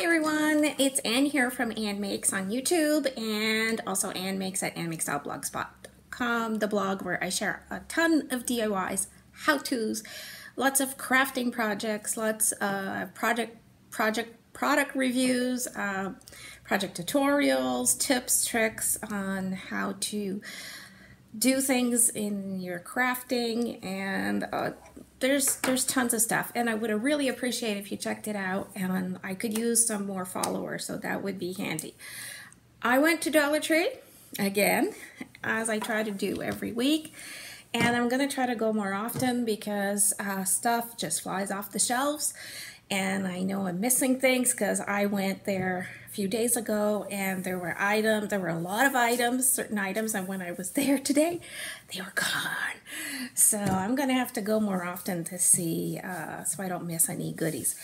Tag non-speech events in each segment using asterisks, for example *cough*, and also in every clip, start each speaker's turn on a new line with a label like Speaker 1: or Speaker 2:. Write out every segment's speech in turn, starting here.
Speaker 1: Hi everyone, it's Ann here from Ann Makes on YouTube and also Ann Makes at annmakes.blogspot.com, the blog where I share a ton of DIYs, how-tos, lots of crafting projects, lots of project project product reviews, uh, project tutorials, tips, tricks on how to do things in your crafting and uh, there's there's tons of stuff and I would really appreciate if you checked it out and I could use some more followers so that would be handy. I went to Dollar Tree again as I try to do every week and I'm gonna try to go more often because uh, stuff just flies off the shelves and I know I'm missing things because I went there few days ago and there were items, there were a lot of items, certain items, and when I was *laughs* there today, they were gone. So I'm to have to go more often to see uh, so I don't miss any goodies.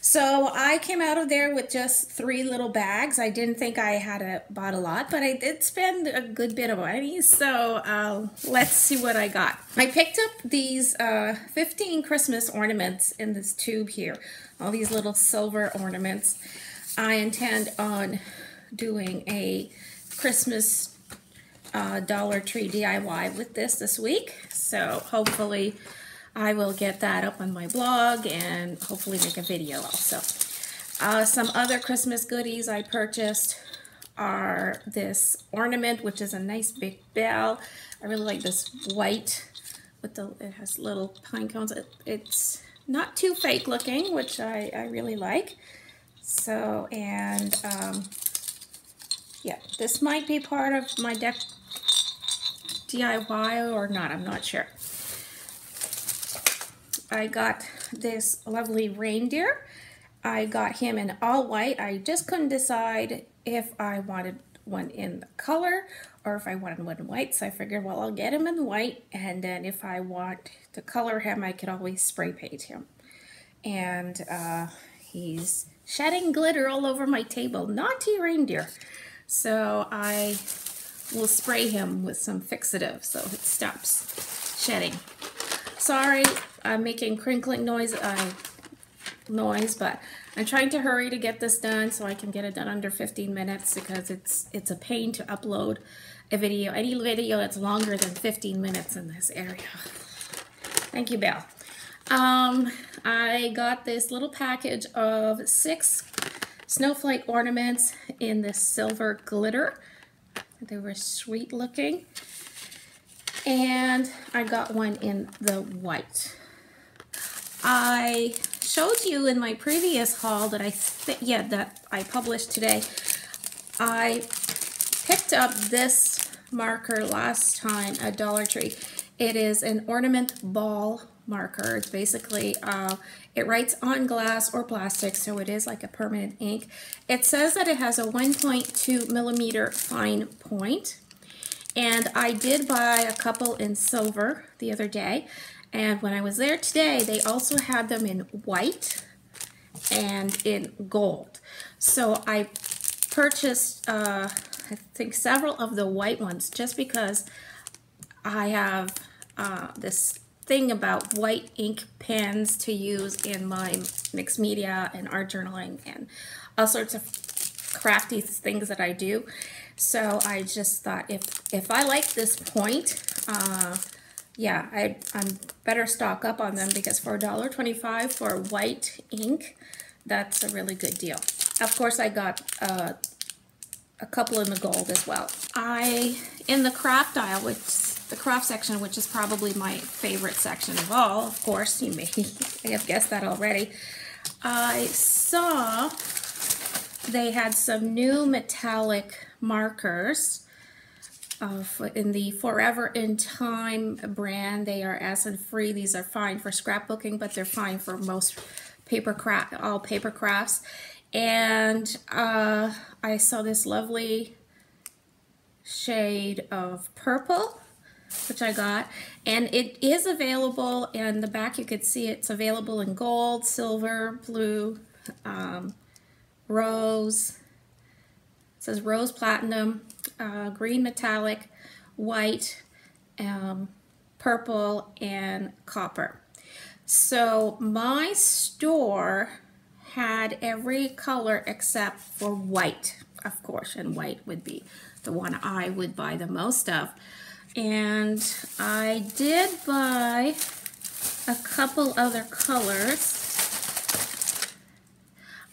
Speaker 1: So I came out of there with just three little bags. I didn't think I had a, bought a lot, but I did spend a good bit of money. So uh, let's see what I got. I picked up these uh, 15 Christmas ornaments in this tube here. All these little silver ornaments. I intend on doing a Christmas uh, Dollar Tree DIY with this this week. So hopefully I will get that up on my blog and hopefully make a video also. Uh, some other Christmas goodies I purchased are this ornament, which is a nice big bell. I really like this white with the, it has little pine cones. It, it's not too fake looking, which I, I really like. So, and um, yeah, this might be part of my deck DIY or not, I'm not sure. I got this lovely reindeer. I got him in all white. I just couldn't decide if I wanted one in the color or if I wanted one in white. So I figured, well, I'll get him in white. And then if I want to color him, I could always spray paint him. And uh, he's shedding glitter all over my table. Naughty reindeer. So I will spray him with some fixative so it stops shedding. Sorry, I'm making crinkling noise, uh, noise, but I'm trying to hurry to get this done so I can get it done under 15 minutes because it's it's a pain to upload a video, any video that's longer than 15 minutes in this area. Thank you, Belle. Um, I got this little package of six snowflake ornaments in this silver glitter. They were sweet looking. And I got one in the white. I showed you in my previous haul that I, yeah, that I published today. I picked up this marker last time at Dollar Tree. It is an ornament ball marker. It's basically, uh, it writes on glass or plastic, so it is like a permanent ink. It says that it has a 1.2 millimeter fine point. And I did buy a couple in silver the other day. And when I was there today, they also had them in white and in gold. So I purchased, uh, I think, several of the white ones just because I have uh, this thing about white ink pens to use in my mixed media and art journaling and all sorts of crafty things that I do. So I just thought if if I like this point, uh, yeah, I, I'm better stock up on them because for $1.25 for white ink, that's a really good deal. Of course, I got uh, a couple in the gold as well. I, in the craft aisle, which the craft section, which is probably my favorite section of all, of course, you may *laughs* have guessed that already, I saw they had some new metallic markers uh, in the Forever in Time brand. They are acid free. These are fine for scrapbooking, but they're fine for most paper craft, all paper crafts. And uh, I saw this lovely shade of purple which I got. And it is available, in the back you could see it's available in gold, silver, blue, um, rose, it says rose platinum, uh, green metallic, white, um, purple, and copper. So my store had every color except for white, of course, and white would be the one I would buy the most of. And I did buy a couple other colors.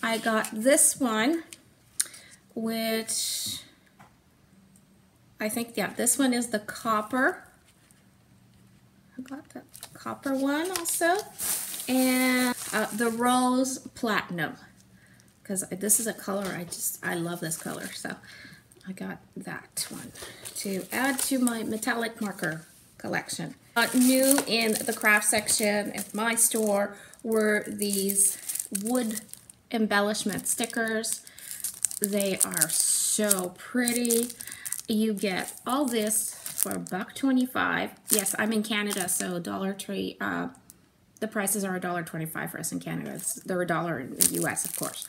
Speaker 1: I got this one, which I think, yeah, this one is the copper. I got the copper one also. And uh, the rose platinum. Because this is a color, I just, I love this color. So I got that one to add to my metallic marker collection. Uh, new in the craft section at my store were these wood embellishment stickers. They are so pretty. You get all this for buck 25. Yes, I'm in Canada, so Dollar Tree, uh, the prices are a dollar 25 for us in Canada. It's, they're a dollar in the US, of course.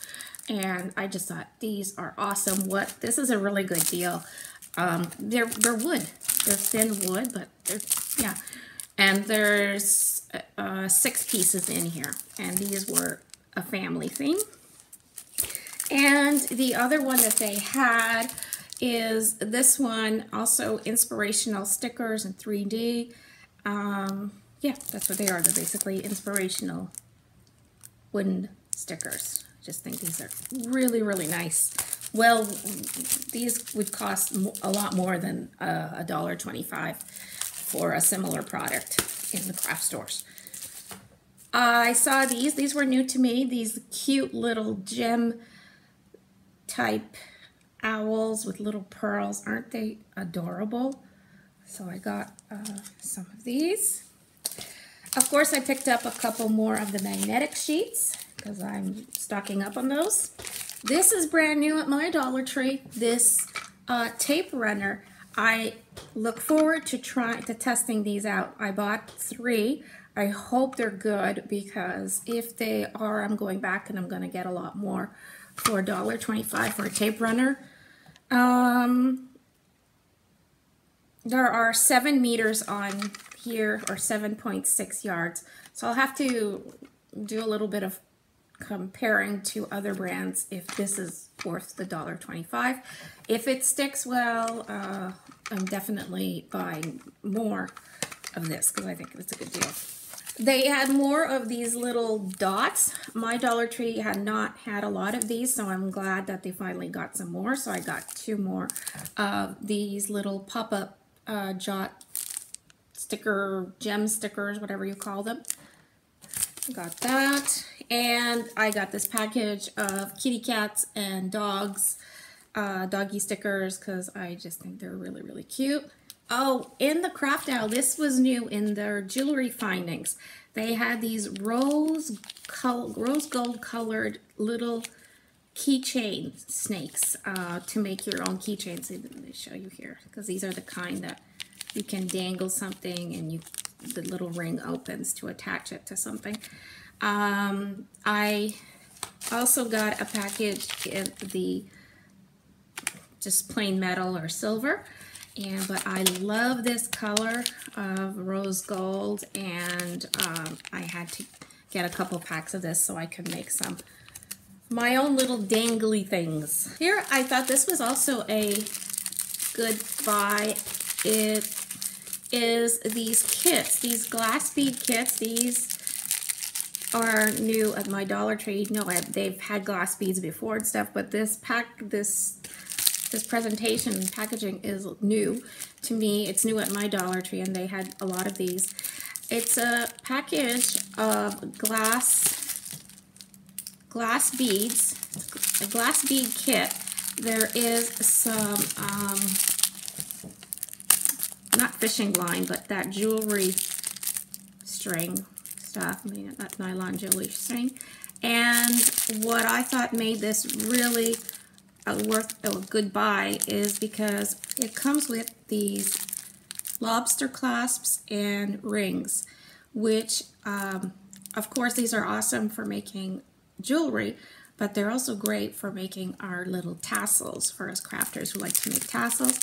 Speaker 1: And I just thought these are awesome. What this is a really good deal. Um, they're they're wood. They're thin wood, but they're yeah. And there's uh, six pieces in here, and these were a family thing. And the other one that they had is this one, also inspirational stickers in 3D. Um, yeah, that's what they are. They're basically inspirational wooden stickers. Just think these are really, really nice. Well, these would cost a lot more than a dollar twenty-five for a similar product in the craft stores. I saw these. These were new to me. These cute little gem type owls with little pearls. Aren't they adorable? So I got uh, some of these. Of course, I picked up a couple more of the magnetic sheets because I'm stocking up on those. This is brand new at my Dollar Tree. This uh, tape runner. I look forward to trying to testing these out. I bought three. I hope they're good because if they are, I'm going back and I'm going to get a lot more for $1.25 for a tape runner. Um, there are seven meters on here or 7.6 yards. So I'll have to do a little bit of comparing to other brands if this is worth the $1.25. If it sticks well, uh, I'm definitely buying more of this because I think it's a good deal. They had more of these little dots. My Dollar Tree had not had a lot of these, so I'm glad that they finally got some more. So I got two more of these little pop-up uh, jot sticker, gem stickers, whatever you call them. Got that. And I got this package of kitty cats and dogs, uh, doggy stickers, because I just think they're really, really cute. Oh, in the craft owl, this was new in their jewelry findings. They had these rose, rose gold colored little keychain snakes uh, to make your own keychains. Let me show you here because these are the kind that you can dangle something and you the little ring opens to attach it to something. Um, I also got a package in the just plain metal or silver and but I love this color of rose gold and um, I had to get a couple packs of this so I could make some my own little dangly things. Here I thought this was also a good buy. It is these kits, these glass bead kits. These are new at my Dollar Tree. No, they've had glass beads before and stuff, but this pack, this this presentation packaging is new to me. It's new at my Dollar Tree and they had a lot of these. It's a package of glass glass beads, a glass bead kit. There is some, um, not fishing line, but that jewelry string stuff, I mean, that nylon jewelry string. And what I thought made this really a worth a good buy is because it comes with these lobster clasps and rings, which um, of course these are awesome for making jewelry, but they're also great for making our little tassels for us crafters who like to make tassels.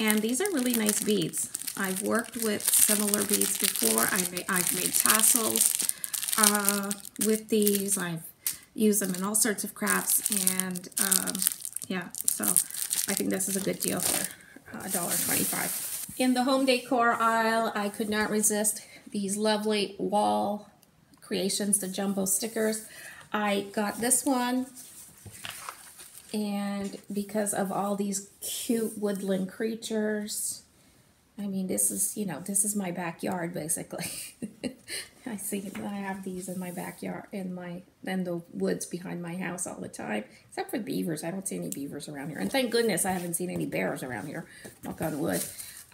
Speaker 1: And these are really nice beads. I've worked with similar beads before. I made, I've made tassels uh, with these. I've used them in all sorts of crafts. And um, yeah, so I think this is a good deal for $1.25. In the home decor aisle, I could not resist these lovely wall creations, the jumbo stickers. I got this one and because of all these cute woodland creatures I mean this is you know this is my backyard basically. *laughs* I see I have these in my backyard in my in the woods behind my house all the time except for beavers. I don't see any beavers around here. And thank goodness I haven't seen any bears around here knock on wood.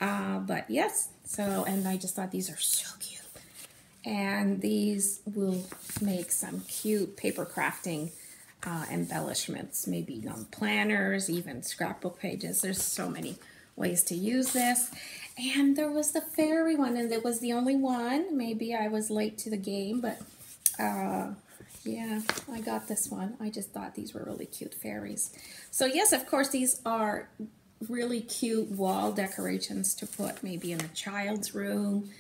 Speaker 1: Uh, but yes so and I just thought these are so cute. And these will make some cute paper crafting uh, embellishments, maybe on planners, even scrapbook pages. There's so many ways to use this. And there was the fairy one, and it was the only one. Maybe I was late to the game, but uh, yeah, I got this one. I just thought these were really cute fairies. So yes, of course, these are really cute wall decorations to put maybe in a child's room,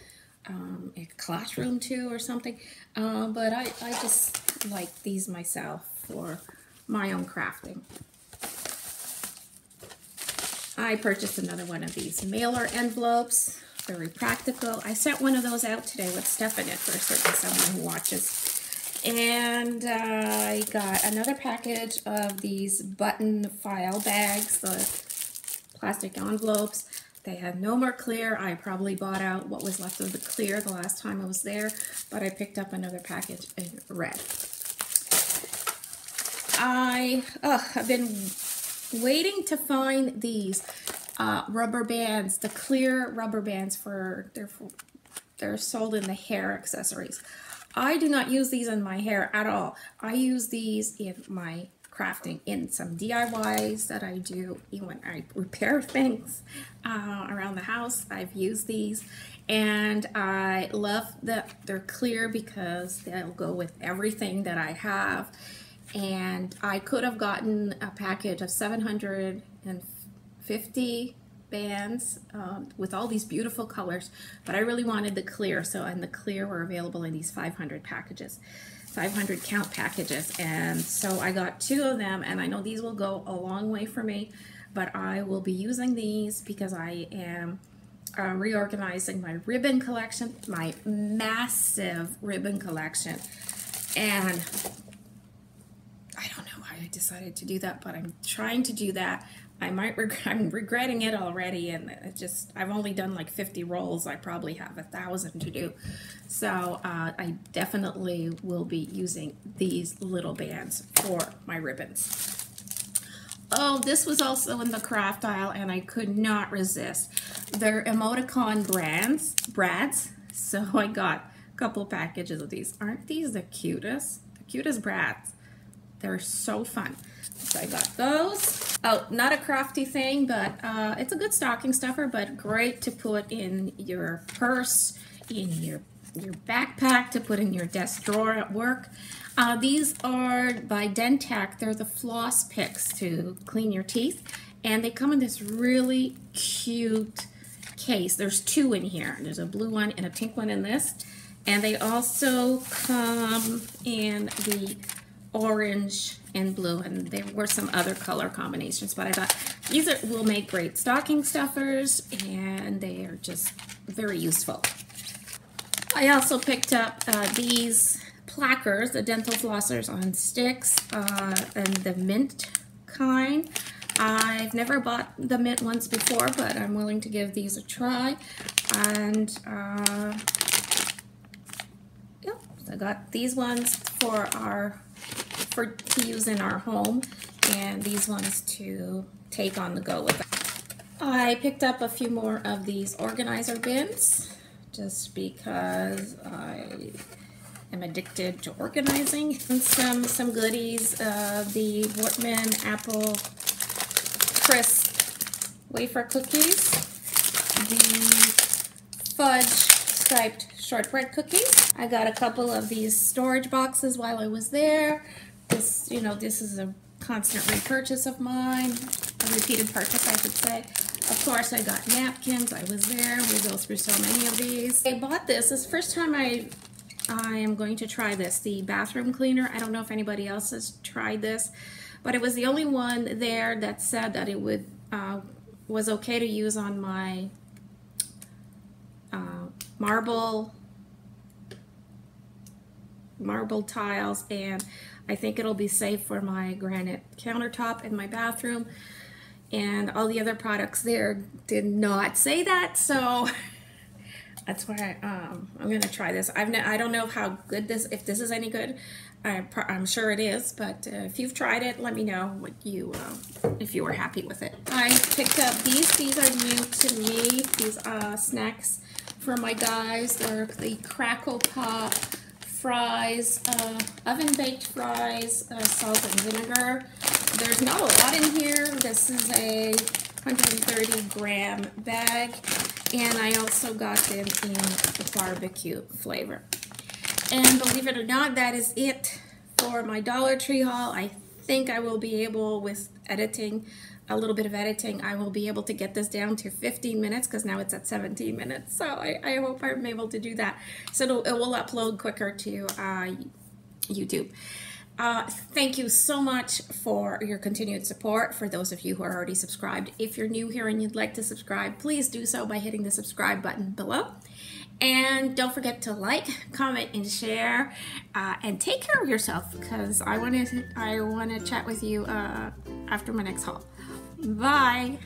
Speaker 1: um, a classroom too or something. Uh, but I, I just like these myself for my own crafting. I purchased another one of these mailer envelopes. Very practical. I sent one of those out today with stuff in it for a certain someone who watches. And uh, I got another package of these button file bags, the plastic envelopes. They had no more clear. I probably bought out what was left of the clear the last time I was there, but I picked up another package in red. I uh, have been waiting to find these uh, rubber bands, the clear rubber bands for they're they're sold in the hair accessories. I do not use these in my hair at all. I use these in my crafting in some DIYs that I do even when I repair *laughs* things uh, around the house. I've used these and I love that they're clear because they'll go with everything that I have and I could have gotten a package of 750 bands um, with all these beautiful colors, but I really wanted the clear, so and the clear were available in these 500 packages. 500 count packages and so I got two of them and I know these will go a long way for me but I will be using these because I am uh, reorganizing my ribbon collection my massive ribbon collection and I decided to do that, but I'm trying to do that. I might regret, *laughs* I'm regretting it already, and it just I've only done like 50 rolls. I probably have a thousand to do, so uh, I definitely will be using these little bands for my ribbons. Oh, this was also in the craft aisle, and I could not resist. They're emoticon brands, brads, so I got a couple packages of these. Aren't these the cutest? The cutest brads. They're so fun. So I got those. Oh, not a crafty thing, but uh, it's a good stocking stuffer, but great to put in your purse, in your, your backpack, to put in your desk drawer at work. Uh, these are by DenTek. They're the floss picks to clean your teeth. And they come in this really cute case. There's two in here. There's a blue one and a pink one in this. And they also come in the orange and blue and there were some other color combinations but I thought these are, will make great stocking stuffers and they are just very useful. I also picked up uh, these plackers, the dental flossers on sticks uh, and the mint kind. I've never bought the mint ones before but I'm willing to give these a try and uh, yeah, I got these ones for our for to use in our home and these ones to take on the go with. I picked up a few more of these organizer bins just because I am addicted to organizing. And some, some goodies, uh, the Voortman Apple Crisp Wafer Cookies, the Fudge Striped Shortbread Cookies. I got a couple of these storage boxes while I was there. You know, this is a constant repurchase of mine, a repeated purchase, I should say. Of course, I got napkins. I was there. We go through so many of these. I bought this. This first time I I am going to try this, the bathroom cleaner. I don't know if anybody else has tried this, but it was the only one there that said that it would uh, was okay to use on my uh, marble marble tiles and I think it'll be safe for my granite countertop in my bathroom. And all the other products there did not say that so *laughs* that's why I, um, I'm gonna try this. I've I don't know how good this if this is any good. I, am sure it is but uh, if you've tried it let me know what you uh, if you were happy with it. I picked up these. These are new to me. These uh, snacks for my guys. They're the crackle pop fries, uh, oven baked fries, uh, salt and vinegar. There's not a lot in here. This is a 130 gram bag, and I also got them in the barbecue flavor. And believe it or not, that is it for my Dollar Tree haul. I think I will be able, with editing, a little bit of editing, I will be able to get this down to 15 minutes because now it's at 17 minutes. So I, I hope I'm able to do that. So it will upload quicker to uh, YouTube. Uh, thank you so much for your continued support. For those of you who are already subscribed, if you're new here and you'd like to subscribe, please do so by hitting the subscribe button below. And don't forget to like, comment, and share. Uh, and take care of yourself because I want to I want to chat with you uh, after my next haul. Bye.